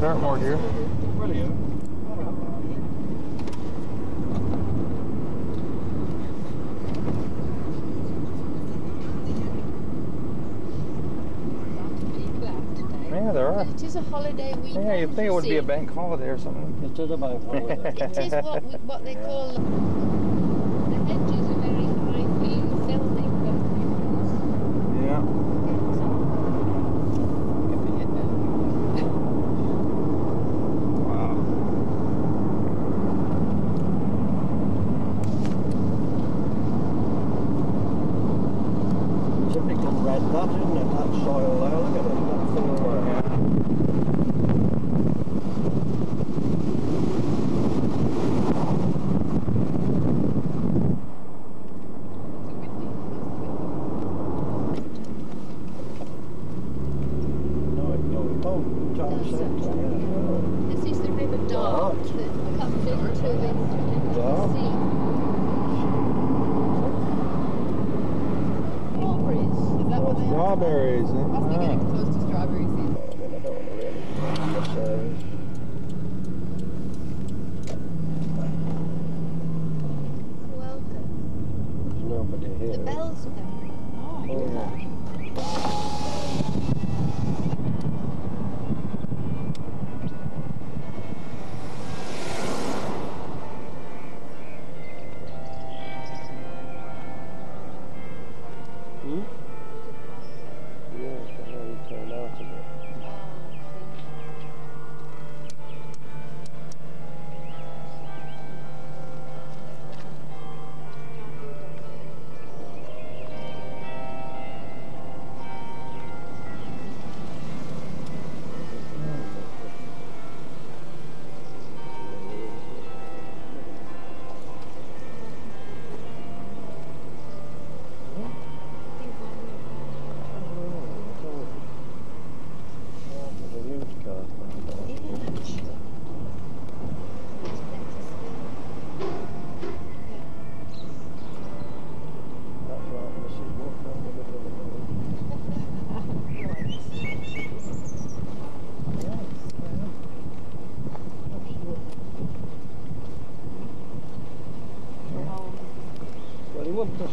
Dartmoor deer. Yeah, there are. It is a holiday weekend. Yeah, you think it would be a bank holiday or something. It is a bank holiday. it is what, we, what they call the.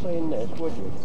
clean this, would you?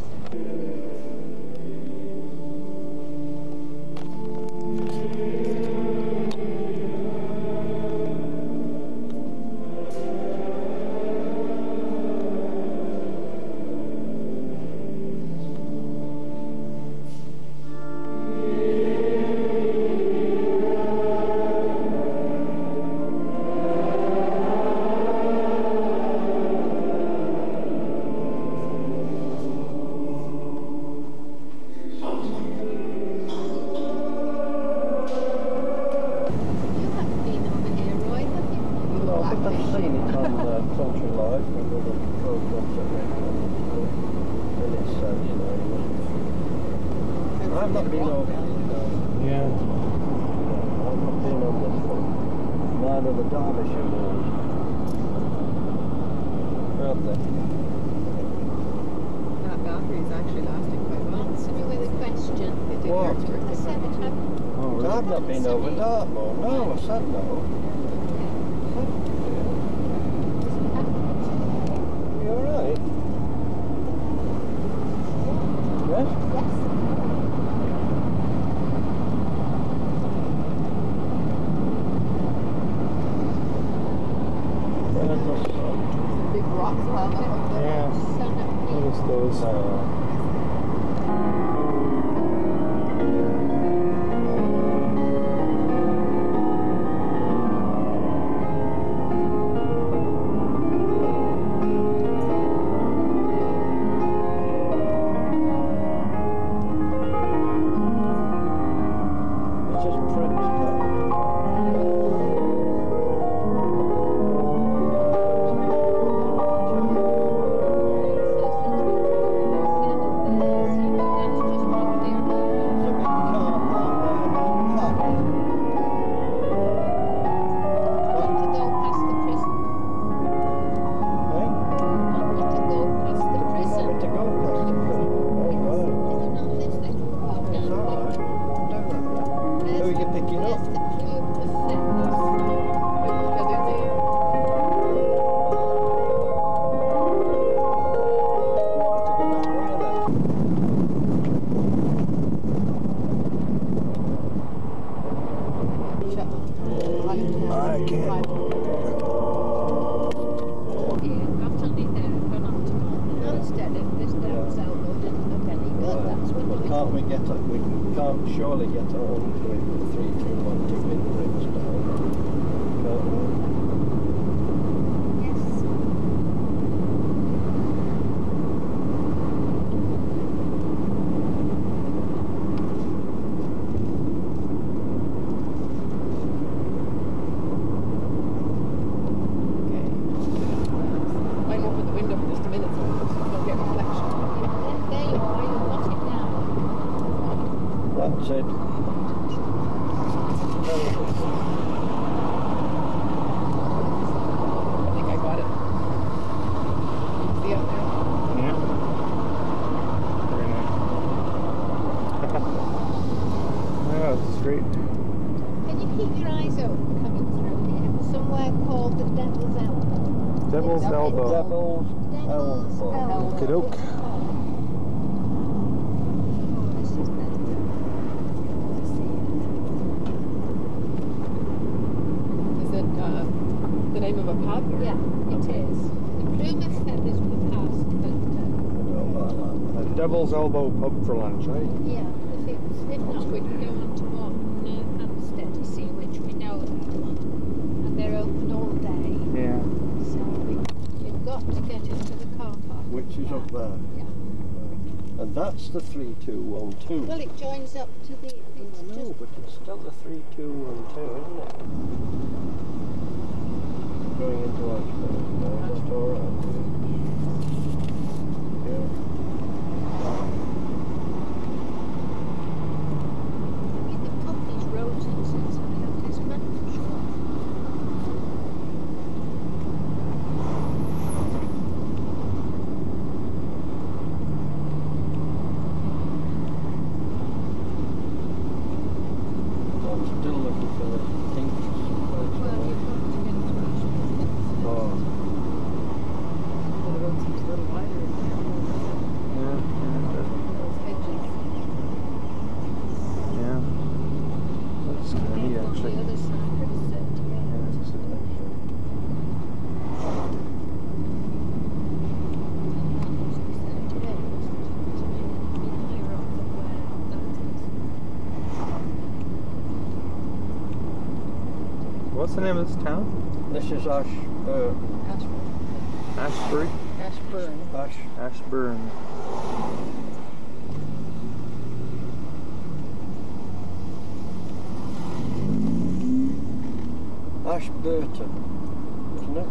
That battery is actually lasting quite well. Answer me with a question. What? I said it. I've not been over that long. No, I said no. Called the Devil's Elbow. Devil's Devil's elbow. Devil's Devil's elbow. Elbow. Okey-doke. Oh, is better. To see Is it uh, the name of a pub? Or? it. Yeah, it is. The Plymouth Feathers we passed, but uh, I don't like that. A Devil's elbow pub for lunch, right? yeah, if, it's, if not, we can go on to Morton uh, Hampstead to see which we know that one. And they're open all day, Yeah. so we, we've got to get into the car park. Which up there. Yeah. And that's the 3212. Well, it joins up to the. It's I know, just but it's still the 3212, isn't it? Going into Ashburn. Uh, no, that's alright. Yeah. I mean, the pub is roses since I have this mental I'm still looking for the pink place. Well, you've got to get to Ashburn. Oh, The road seems a little wider in there. Yeah. Those hedges. Yeah. yeah. That's kind of neat, On actually. the other side of the Yeah, this is nice. What's the name of this town? this is Ashburn. Uh, Ashburn. Ashbury? Ashburn. Ash. Ashburn. Ashburton, isn't it?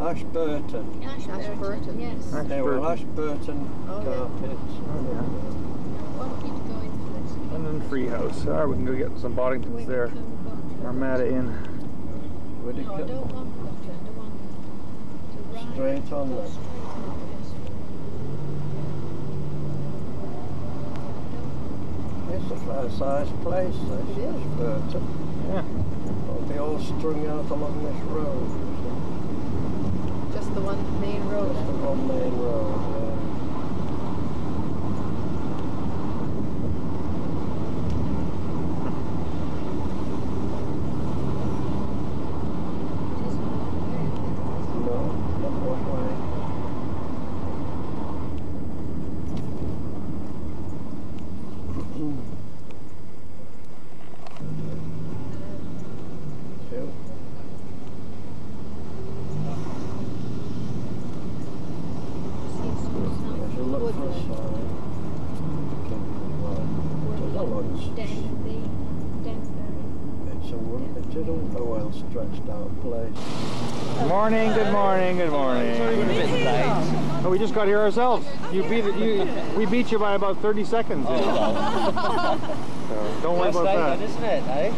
Ashburton. Ashburton, yes. I Okay, well, Ashburton. Ashburton Oh, yeah. carpets. Oh, yeah. want you to go into this. House. Alright, we can go get some Boddingtons there. Armada Inn. Would it No, I don't want Butland. I to ride. Straight on Go straight on, yes. It's a fair sized place, this It is. Ashburton. Uh, yeah. They'll be all strung out along this road. Just the one main Just the one main road, yeah. It isn't very big. No, not one way. Two. I should look for a sign. Okay, right. There's a lunch. It's a, wo- it is a a well stretched out place. Good morning, good morning, good morning. Oh, we just got here ourselves. You beat it, you, we beat you by about 30 seconds. you know. So don't worry about that. isn't it, eh?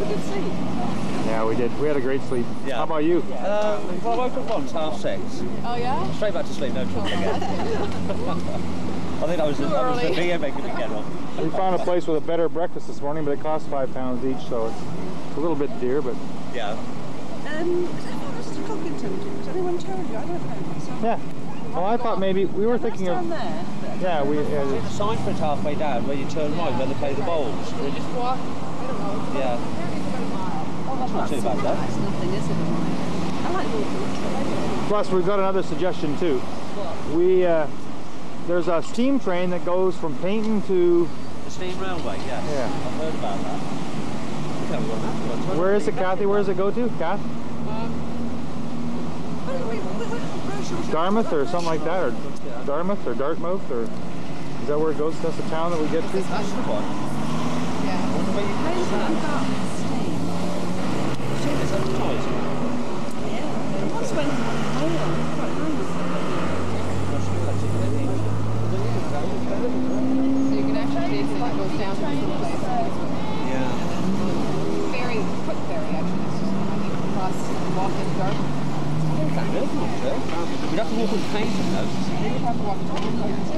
We did see. Yeah, we did. We had a great sleep. Yeah. How about you? Um, well, I woke up once, half six. Oh yeah? Straight back to sleep, no trouble again. I think that was, the, that was the early. beer making me get up. We found a place with a better breakfast this morning, but it costs five pounds each, so it's a little bit dear, but Yeah. Um, is what was to Cockington? Has anyone told you? I don't know myself. yeah. Well, I thought maybe, we were thinking of, there. yeah, we, There's uh, a sign for it halfway down where you turn right where they play the bowls. We just walk, I don't know. Yeah. Apparently it's about a mile. Oh, that's not too bad then. That's nothing, is it? I like walking. plus we've got another suggestion too. We, uh, there's a steam train that goes from Paignton to, The steam railway, yes. Yeah. I've heard about that. Okay, we're on that. We're on Twitter. where is it, Kathy? Where does it go to, Kath? Dartmouth or something like that, or Dartmouth or Dartmouth, or is that where it goes? That's the town that we get to? That's the one. Yeah. Wonder where you can Paignton stand. and Dartmouth steam. It's advertising. Yeah. I once went on a rail. It's quite nice. So you can actually take it and it goes down to the place. Yeah. Ferry, quick ferry actually. It's just, I think, across and walk in dark. We'd have to walk with Paignton though. You have to walk to the place.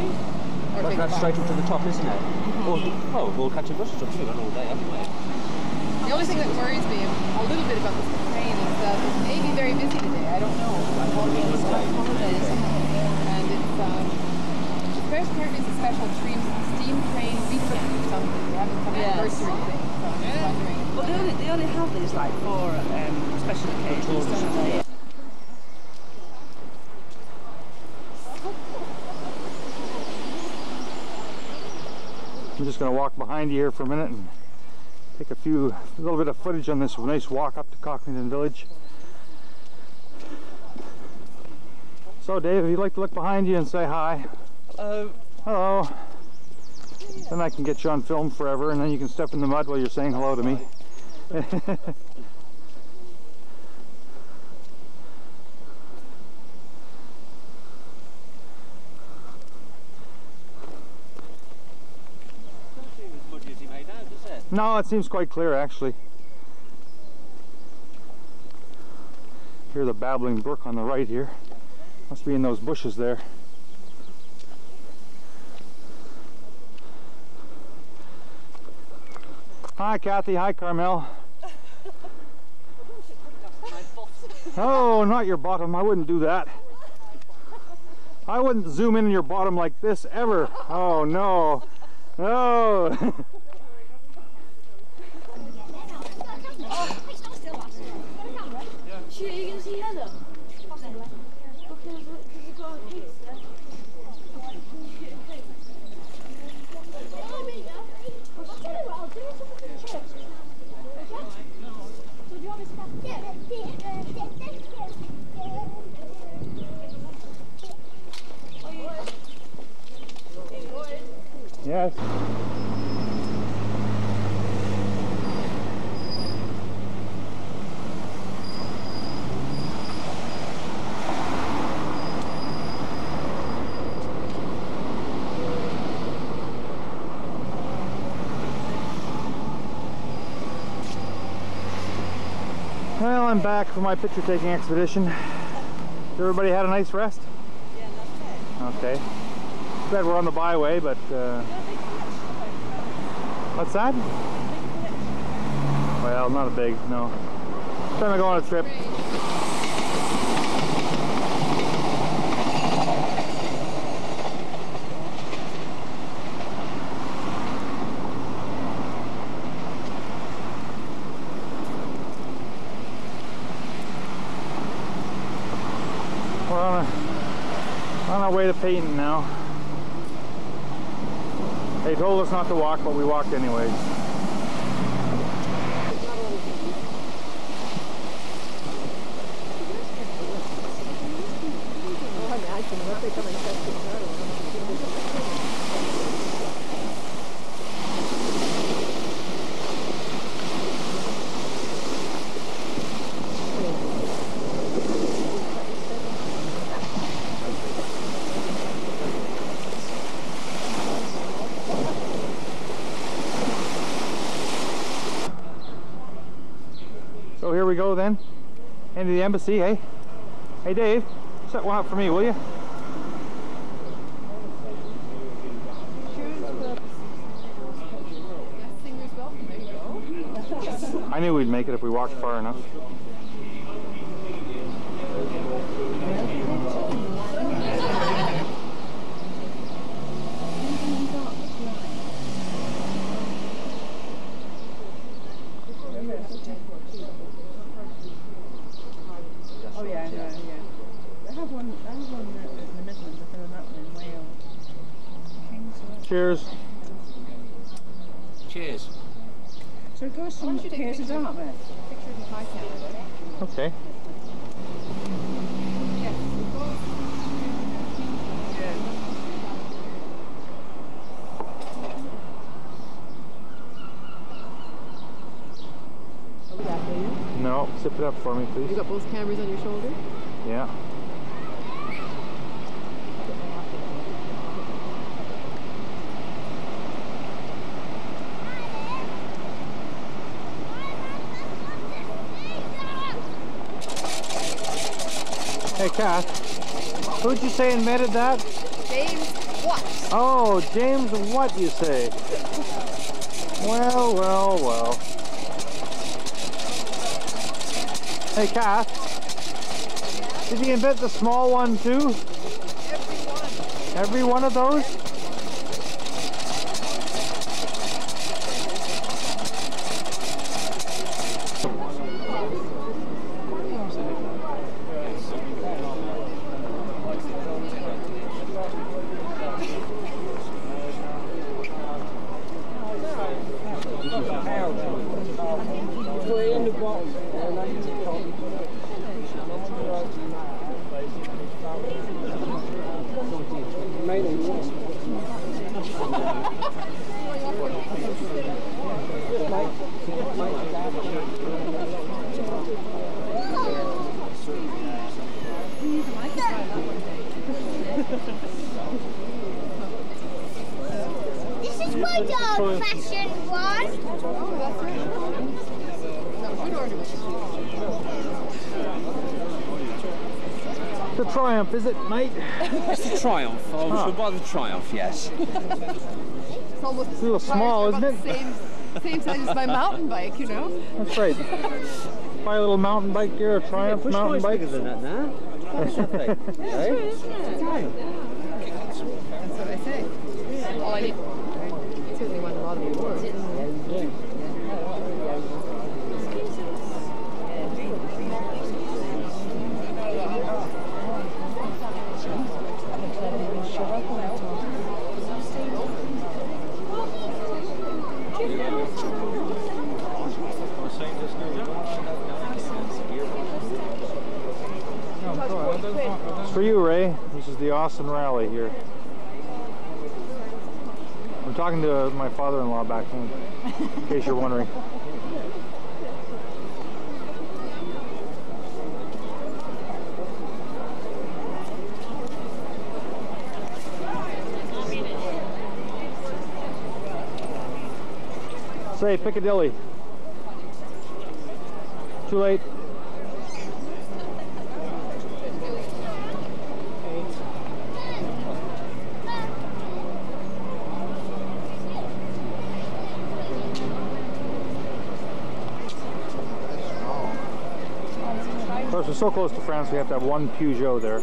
Or But that's straight up to the top, isn't it? Or, oh, we'll catch a bus or something all day, haven't? The only thing that worries me a little bit about this train is that it may be very busy today. I don't know. I'm walking on holidays. And it's, um, there's apparently it's a special stream, steam train weekend or something. They have some Yes. anniversary thing. So I'm just wondering. But they only, they only have these like for um, special occasions, don't they? Just going to walk behind you here for a minute and take a few, a little bit of footage on this nice walk up to Cockington Village. So Dave, if you'd like to look behind you and say hi. Oh, Hello. Then I can get you on film forever and then you can step in the mud while you're saying hello to me. doesn't seem as muddy as he made out, does it? No, it seems quite clear actually. Hear the babbling brook on the right here. Must be in those bushes there. Hi Kathy, hi Carmel. Oh, not your bottom. I wouldn't do that. I wouldn't zoom in your bottom like this ever. Oh no. No. Oh. Sure, you can see Heather. Because we've got a piece there. I'll tell you what, I'll do something to church. Yeah? So do you want me to start? Yeah. Yes. Well, From my picture taking expedition. Everybody had a nice rest? Okay. Glad we're on the byway, but uh, what's that? Well, not a big, no. Trying to go on a trip. We're on, a, on our way to Paignton now. They told us not to walk, but we walked anyways. So into the embassy, hey? Hey Dave, set one up for me, will you? I knew we'd make it if we walked far enough. A Cheers. So picture? Dartmouth. Pictures of my camera. Okay. Yes. Are we there yet? No, zip it up for me, please. You please. got both cameras on your shoulder? Yeah. Hey, Kath. Who'd you say invented that? James what? Oh, James what you say? Well, well, well. Hey, Kath. Did he invent the small one too? Everyone. Every one of those? Quite an old-fashioned one. That's right. That was good ornament. The Triumph, is it, mate? It's the Triumph. Oh, Huh. should the Triumph, yes. It's almost a little small, isn't the Same, same size as my mountain bike, you know? That's right. Buy a little mountain bike here, a Triumph Push mountain bike. bigger than that now. That's something. eh? That's what I say. All I need. Certainly won a lot of awards. It's for you, Ray. This is the Austin Rally here. I'm talking to my father-in-law back home, in case you're wondering. Say Piccadilly. Too late. So close to France, we have to have one Peugeot there.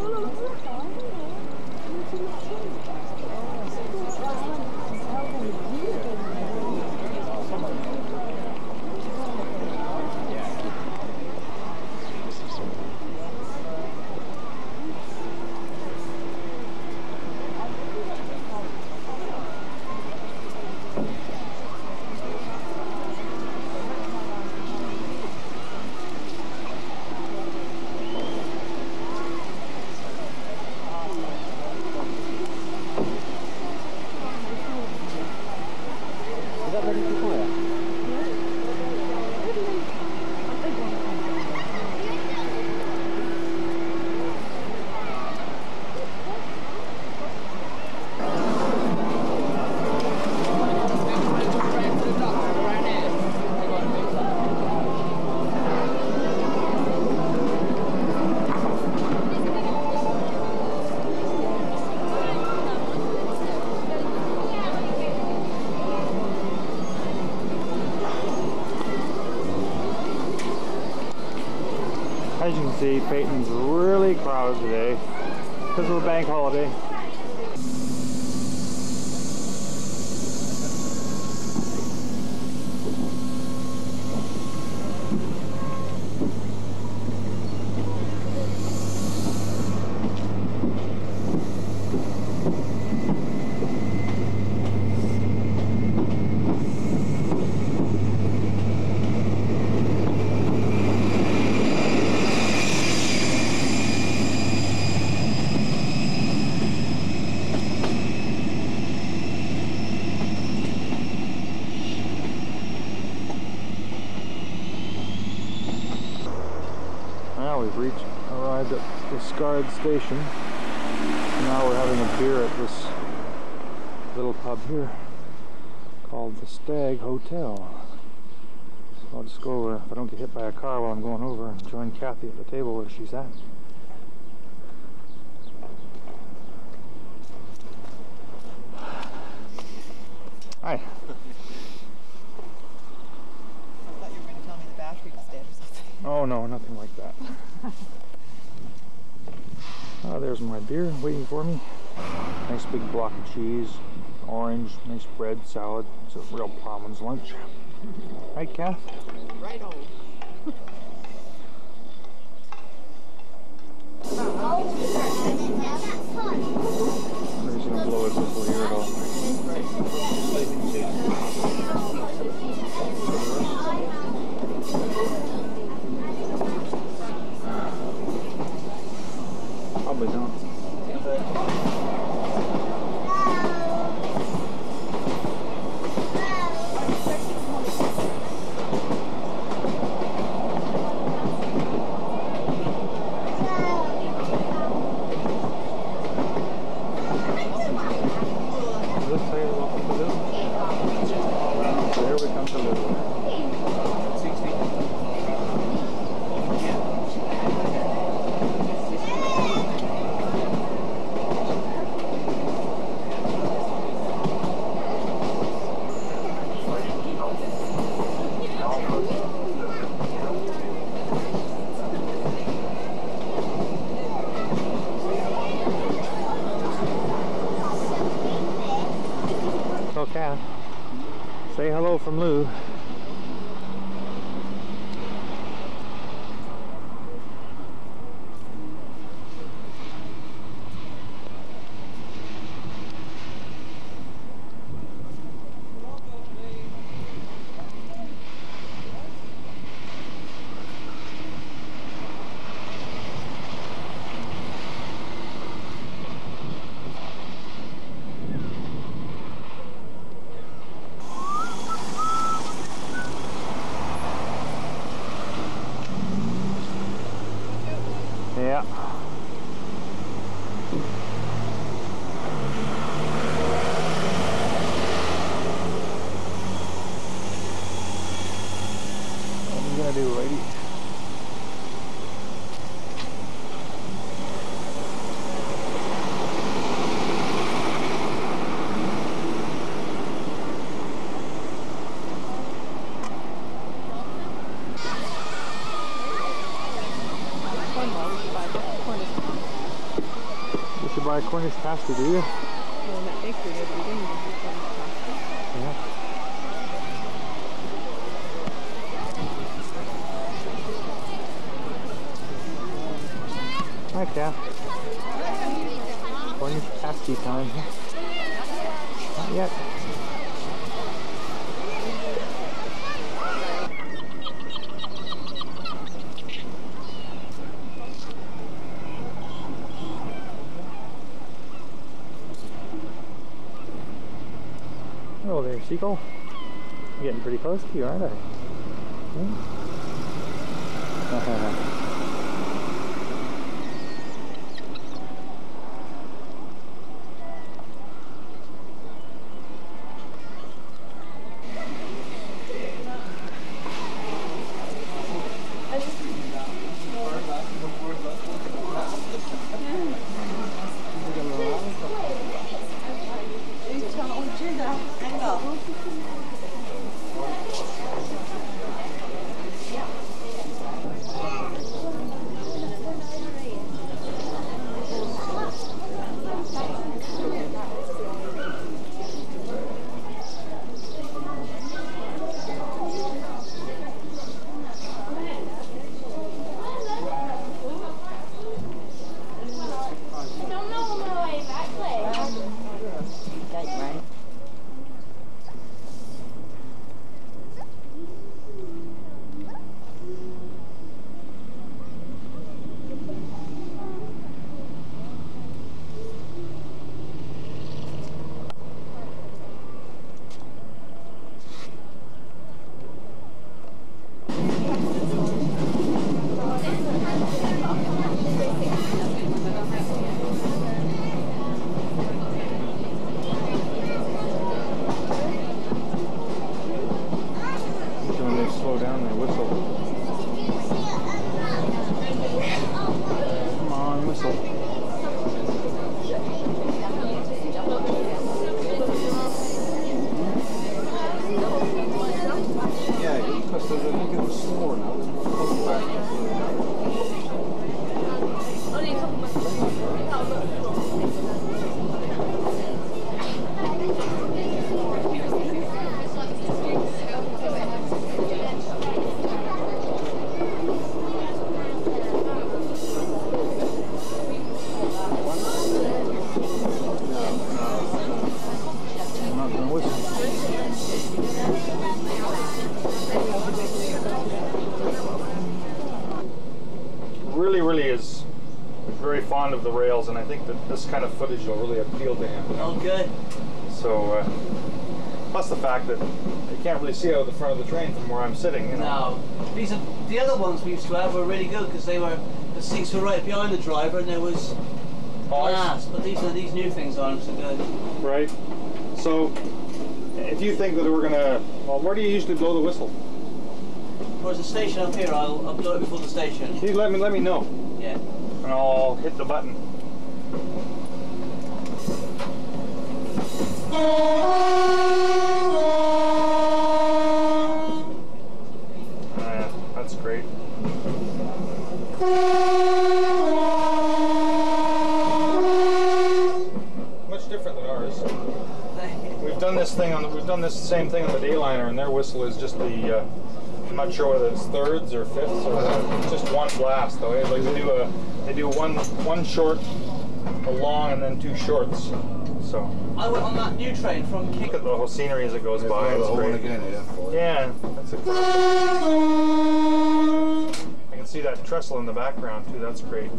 Bank holiday. Now we've reached, arrived at the Station. Now we're having a beer at this little pub here called the Stag Hotel. So I'll just go over, if I don't get hit by a car while I'm going over, and join Kathy at the table where she's at. Hi. I thought you were going to tell me the battery was dead or something. Oh no, nothing like that. Beer waiting for me. Nice big block of cheese, orange, nice bread, salad. It's a real Plowman's lunch. Right, Kath? Right on. I'm just gonna blow it so we'll hear it all. Probably don't. Does this say welcome to Looe? There we come to Looe. Kath, say hello from Looe. Yeah. What are you gonna do, lady? Cornwall, we should buy the Cornish You a Cornish pasty, do you? Well, in that bakery at the beginning, there's a Cornish pasta. Yeah. Hi, pasty time. Not yet. Hello there, Seagull. I'm getting pretty close to you, aren't I? Hmm? think that this kind of footage will really appeal to him. Oh, good. So, uh, plus the fact that you can't really see out the front of the train from where I'm sitting. You know. No, these are the other ones we used to have were really good because they were the seats were right behind the driver and there was glass. But these are these new things aren't so good. Right. So, if you think that we're gonna, well, where do you usually blow the whistle? Whereas the station up here, I'll, I'll blow it before the station. You let me let me know, Yeah. and I'll hit the button. Ah, that's great. Much different than ours. We've done this thing on we've done this same thing on the Dayliner, and their whistle is just the. Uh, I'm not sure whether it's thirds or fifths or just one blast though. Like they do a they do one one short, a long, and then two shorts. So I went on that new train from King. look at the whole scenery as it goes by. the It's whole great. again, yeah. Yeah, that's a. I can see that trestle in the background too. That's great.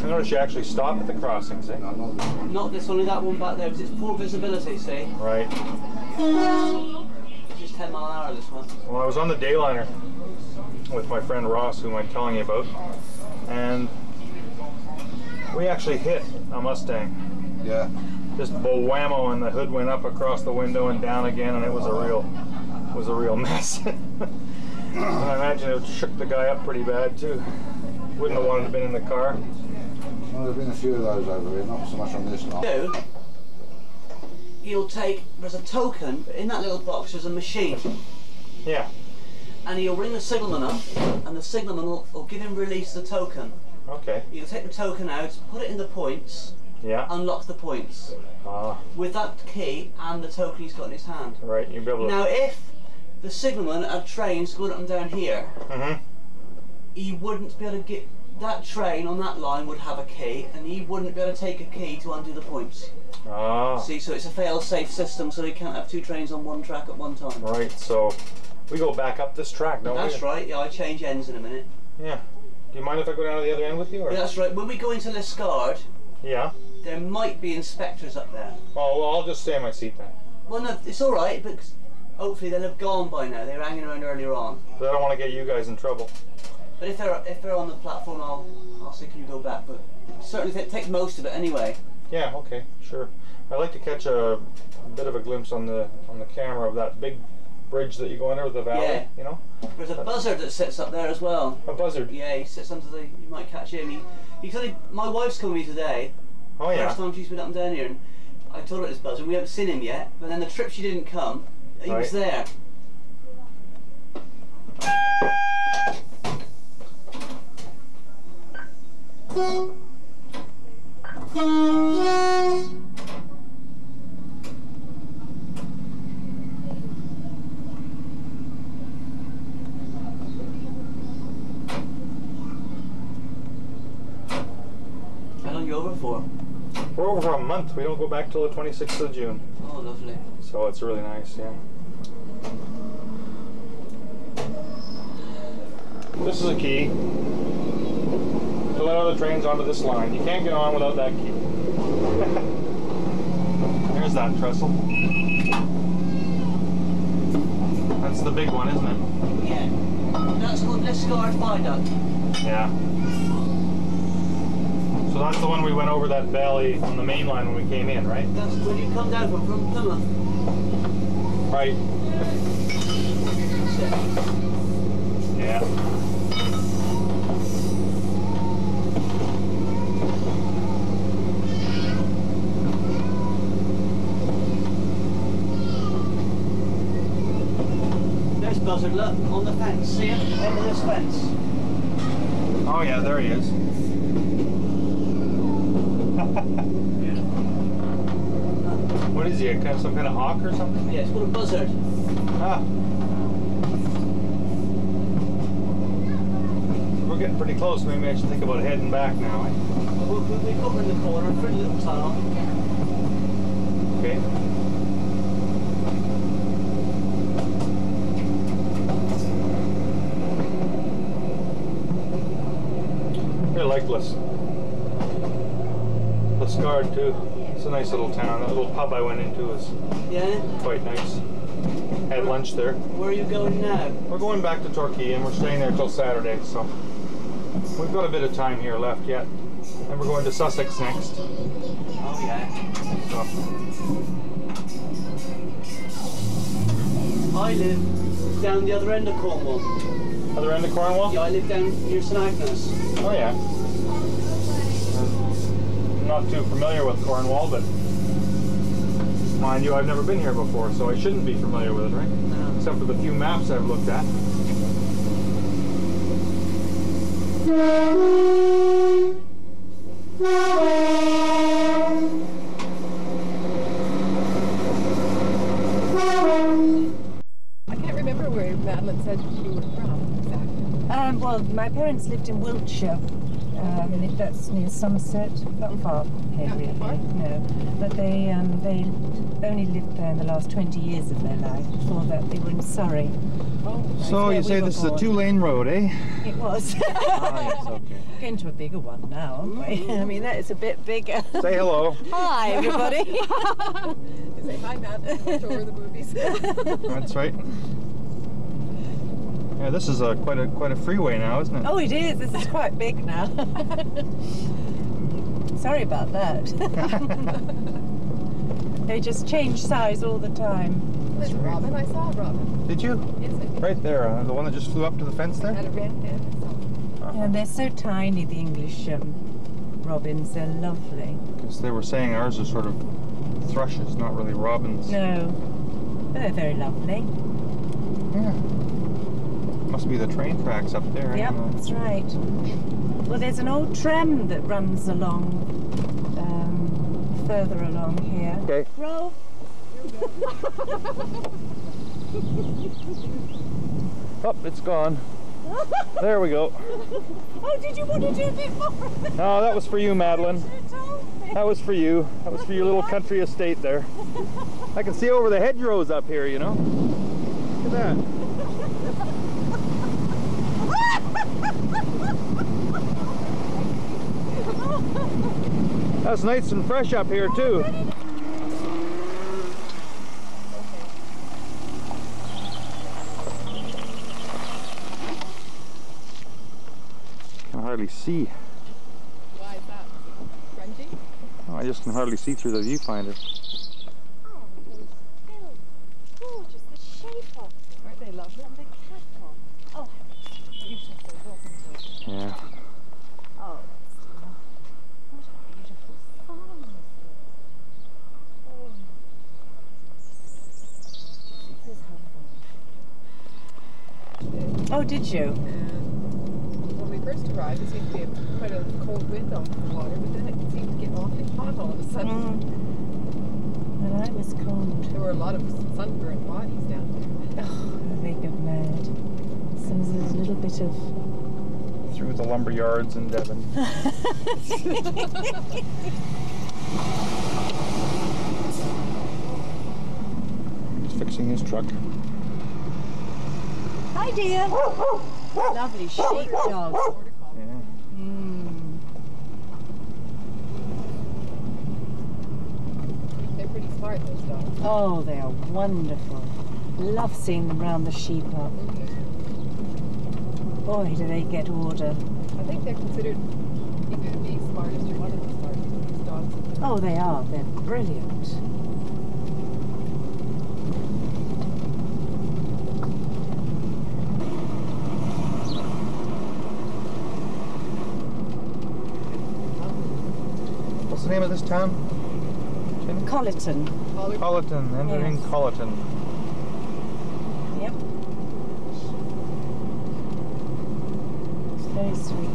I noticed you actually stop at the crossings, eh? No, not this one. Not this, only that one back there because it's poor visibility. See, Right. just 10 mile an hour this one. Well, I was on the Dayliner with my friend Ross, whom I'm telling you about, and we actually hit a Mustang. Yeah. Just whammo, and the hood went up across the window and down again, and it was a real, it was a real mess. I imagine it shook the guy up pretty bad too. Wouldn't have wanted to been in the car. Well, there've been a few of those over here, not so much on this lot. Do he'll take there's a token, but in that little box there's a machine, Yeah. and he'll ring the signalman up, and the signalman will, will give him release the token. Okay. He'll take the token out, put it in the points, Yeah. unlock the points Ah, with that key and the token he's got in his hand. right. You'll be able to. Now, if the signalman had trains going up and down here, Mhm. he wouldn't be able to get that train on that line would have a key, and he wouldn't be able to take a key to undo the points. Ah. See, so it's a fail-safe system, so he can't have two trains on one track at one time. Right. So we go back up this track, don't That's we? right. Yeah, I change ends in a minute. Yeah. Do you mind if I go down to the other end with you? Or? Yeah, that's right. When we go into Liskeard, Yeah. there might be inspectors up there. Oh, well, I'll just stay in my seat then. Well, no, it's all right, but hopefully they'll have gone by now. They were hanging around earlier on. But I don't want to get you guys in trouble. But if they're if they're on the platform, I'll I'll say, can you go back? But certainly ta- take most of it anyway. Yeah, okay, sure. I'd like to catch a, a bit of a glimpse on the on the camera of that big bridge that you go under the valley. Yeah. You know, There's a buzzard that sits up there as well. a buzzard. Yeah, he sits under the. You might catch him. He, he's only. My wife's coming with me today. Oh yeah. First time she's been up and down here, and I told her about this buzzard. We haven't seen him yet, but then the trip she didn't come, he was Right. there. How long you over for? We're over for a month. We don't go back till the 26th of June, Oh, lovely. so it's really nice. Yeah. This is a key to let other trains onto this line. You can't get on without that key. There's that trestle. That's the big one, isn't it? Yeah. That's called Liskeard Viaduct. Yeah. So that's the one we went over that valley on the main line when we came in, right? That's when you come down from, from Plymouth. Right. Yeah. There's Buzzard, look, on the fence. See him? End of this fence. Oh yeah, there he is. what is he? A some kind of hawk or something? Yeah, it's called a buzzard. Ah. We're getting pretty close. Maybe I should think about heading back now. eh? We, we, we got in the corner, pretty little tunnel. Okay. Really like Les. Liskeard too. It's a nice little town. That little pub I went into was Yeah? quite nice. Had lunch there. Where are you going now? We're going back to Torquay and we're staying there till Saturday, so we've got a bit of time here left yet. And we're going to Sussex next. Oh, yeah. So. I live down the other end of Cornwall. Other end of Cornwall? Yeah, I live down near St Agnes. Oh yeah. I'm not too familiar with Cornwall, but mind you, I've never been here before, so I shouldn't be familiar with it, right? No. Except for the few maps I've looked at. I can't remember where Madeline said you were from exactly. Um, well, my parents lived in Wiltshire. Um, and if that's near Somerset, not far here Not really. far? No, but they um, they only lived there in the last 20 years of their life. Before that, they were in Surrey. Oh, So you we say were this is a two-lane road, eh? It was. Ah, yes, okay. Going to a bigger one now, aren't we? I mean, that is a bit bigger. Say hello. Hi, everybody. say hi, Madeline. Show her the movies. That's right. Yeah, this is a quite a quite a freeway now, isn't it? oh, it is. This is quite big now. Sorry about that. they just change size all the time. There's Robin. I saw a Robin. Did you? Yes, I did. Right there, uh, the one that just flew up to the fence there. Had a red head. So. And they're so tiny, the English um, robins. They're lovely. Because they were saying ours are sort of thrushes, not really robins. No, but they're very lovely. Yeah. Must be the train tracks up there. Yep, anyway. that's right. Well, there's an old tram that runs along, um, further along here. Okay. Roll. Oh, it's gone. There we go. Oh, did you want to do a bit more? No, that was for you, Madeline. You told me. That was for you. That was for your little country estate there. I can see over the hedgerows up here, you know. Look at that. That's nice and fresh up here too. Can hardly see. Why is that? Grungy? Oh, I just can hardly see through the viewfinder. Oh, they're still gorgeous. The shape of them. Aren't they lovely? And the cackle. Oh, beautiful, wasn't it? Yeah. Oh, it's lovely. What a beautiful song this is. Oh. This is helpful. Oh, did you? And when we first arrived, it seemed to be a, quite a cold wind off the water, but then it seemed to get awfully hot all of a sudden. Mm. Well, I was cold. There were a lot of sunburnt bodies down there. Oh, they go mad. So there's a little bit of Through the lumber yards in Devon. He's fixing his truck. Hi, dear. Lovely sheepdog. Yeah. Mm. They're pretty smart, those dogs. Oh, they are wonderful. Love seeing them round the sheep up. Boy, do they get order. I think they're considered either the smartest or one of the smartest dogs. Oh, they are. They're brilliant. Name of this town? Colyton. Colyton. Entering Yes. Colyton. Yep. It's very sweet.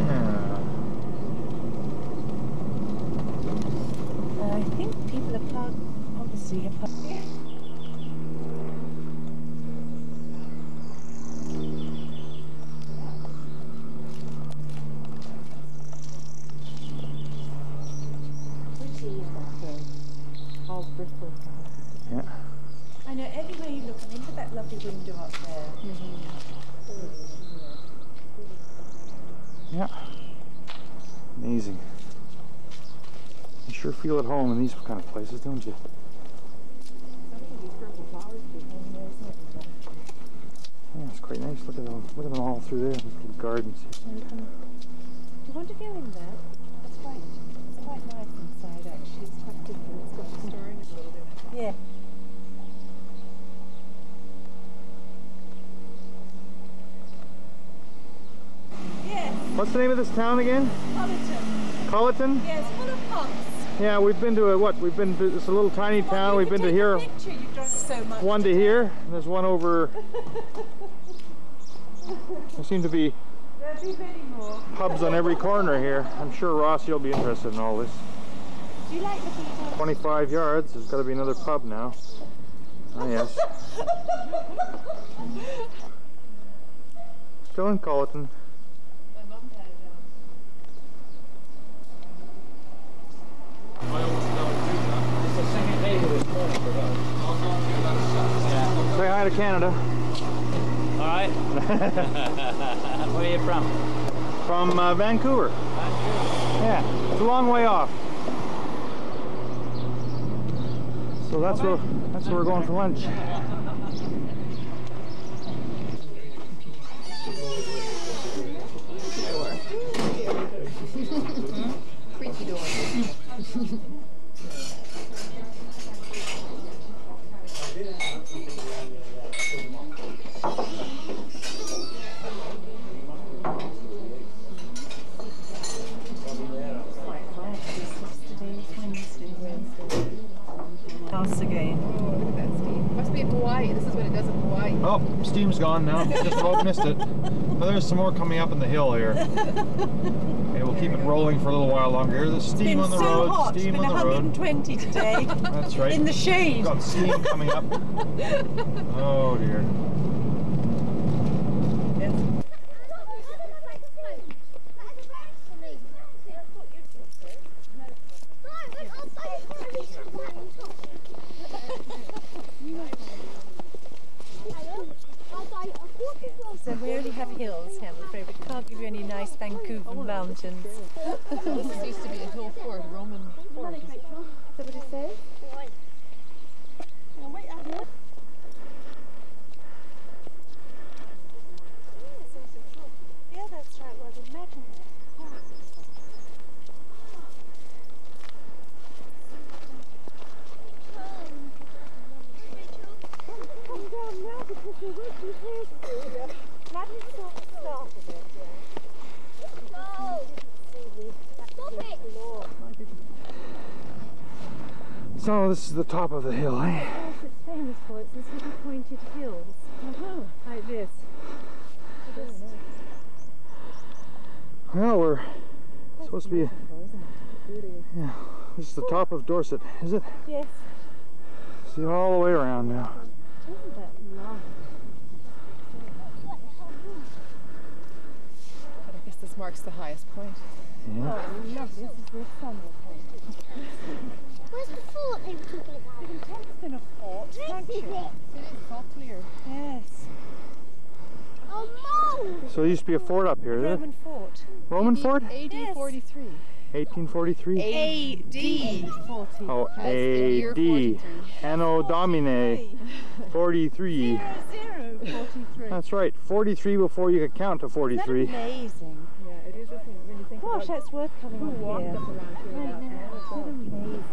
Yeah. Uh, I think people are parked, obviously, are parked. Pretty is that though? All Bristol. Yeah. I know everywhere you look, I mean, look at that lovely window up there. Yeah. Amazing. You sure feel at home in these kind of places, don't you? Yeah, it's quite nice. Look at them. Look at them all through there. These little gardens. Do you want to go in there? It's quite, it's quite nice inside actually. It's quite different. It's got Storing it a little bit. Yeah. Yes, What's the name of this town again? Colyton. Colyton? Yes, full of pumps. Yeah, we've been to a what? We've been to it's a little tiny town. We've been to here, Picture, you've done so much. one to here. And there's one over. There seem to be be many more. pubs on every corner here. I'm sure Ross, you'll be interested in all this. Do you like looking at 25 yards. There's got to be another pub now. Oh yes. Still in Colyton. My mum had um, It's the second day this morning for that. Say hi to Canada. Alright. Where are you from? From uh, Vancouver. Yeah, it's a long way off. So that's where that's where we're going for lunch. creaky door. Quite quiet? Yesterday's Wednesday, Wednesday. House again. Oh, look at that steam. Must be Hawaii. This is what it does in Hawaii. Oh, steam's gone now. Just about missed it. But there's some more coming up in the hill here. Keep it rolling for a little while longer. There's steam been on the so road. hot. Steam been on the road. 120 today. That's right. In the shade. Got steam coming up. Oh dear. So we only have hills here, I'm afraid. We can't give you any nice Vancouver mountains. This used to be a hill fort, a Roman fort. Is that what it says? Yeah, that's right. Well, imagine Come down now because there won't be here soon. That is not the start of it, So this is the top of the hill, eh? Yes, it's famous for its little pointed hills. Like this. Well, we're supposed to be. Yeah, this is the top of Dorset, is it? Yes. See all the way around now. Isn't that lovely? But I guess this marks the highest point. Yeah. Oh, lovely. This is the summer point. Where's the fort they were talking about? It's been a fort, can't you? it. It is, it's all clear. Yes. Oh, no! So there used to be a fort up here, is it? Roman fort. Roman fort? AD Yes. 43. 1843? AD 40. Oh, That's the year AD. Anno Domini 43. Zero, zero, 43. That's right, 43 before you could count to 43. amazing? Yeah, it is, isn't it? When you think Gosh, that's worth coming up here. up around here I about know, now. it's amazing.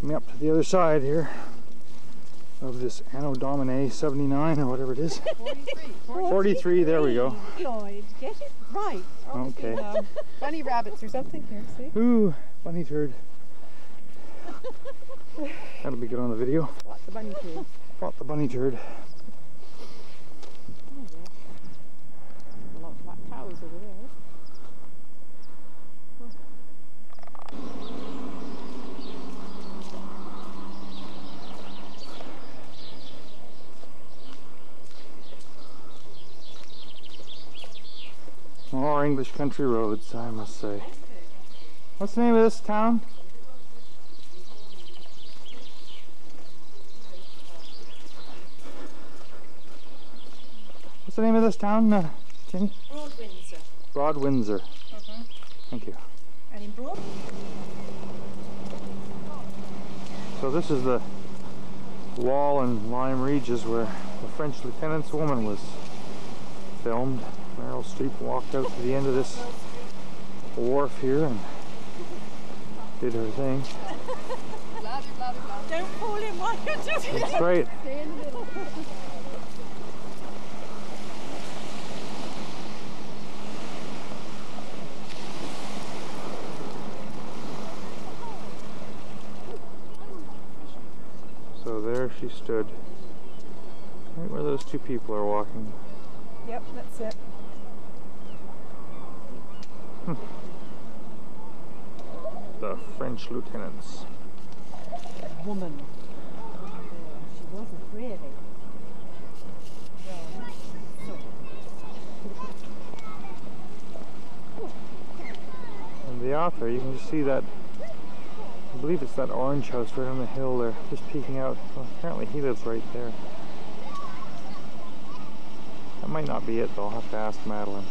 Coming up to the other side here of this Anno Domini 79 or whatever it is. 43. 43, there we go. Lloyd, get it right. Okay. Um, bunny rabbits or something here, see? Ooh, bunny turd. That'll be good on the video. What's the bunny tree? Bought the bunny turd. A lot of black cows over there. More English country roads, I must say. What's the name of this town? What's the name of this town, uh, Jenny? Broadwindsor. Broad Windsor. Thank you. And in Broad So this is the wall in Lyme Regis where the French lieutenant's woman was filmed. Meryl Streep walked out to the end of this wharf here and did her thing. Don't fall in while you're doing it. That's right. Stay in the middle. So there she stood. Right where those two people are walking. Yep, that's it. Hmm. The French lieutenants. Woman. She wasn't really. And the author, you can just see that, I believe it's that orange house right on the hill there, just peeking out. Well, apparently he lives right there. That might not be it though, I'll have to ask Madeline.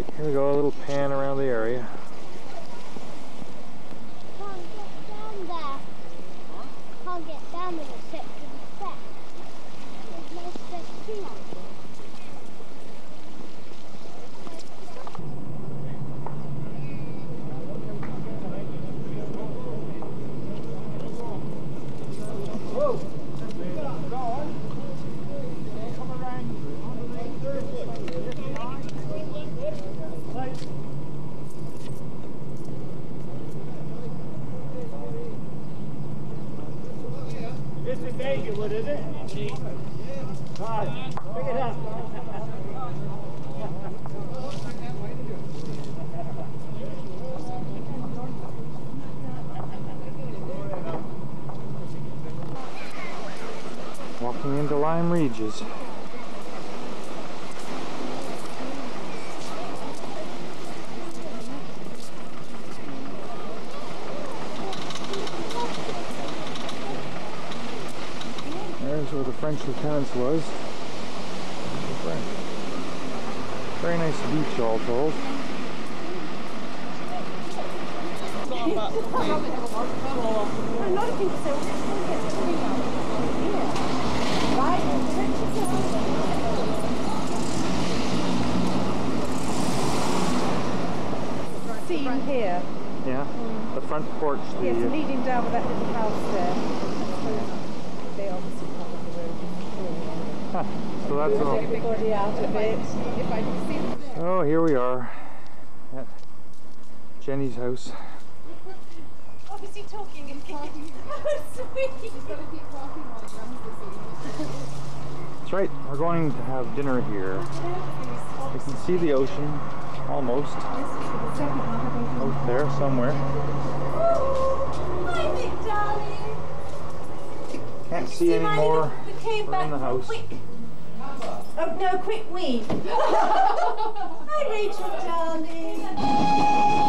Here we go, a little pan around the area. Can't get down there. Get down to the step. There's no steps here. This is Dangerwood, is it? Right, pick it up. Walking into Lyme Regis. There's where the French lieutenants was. Very, nice beach all told. A lot of people say, well, let's go get the tree out here. Right? Seen here. Yeah, the front porch, the Yes, leading down with that little house there. They obviously covered the road before. huh, so that's all. Oh, here we are at Jenny's house. Oh, is he talking again? Oh, sweet. That's right, we're going to have dinner here. You can see the ocean almost out there somewhere. Oh, hi, big darling. Can't see, see anymore. We're in the house. Quick. Oh no, quick weed. Hi Rachel, darling.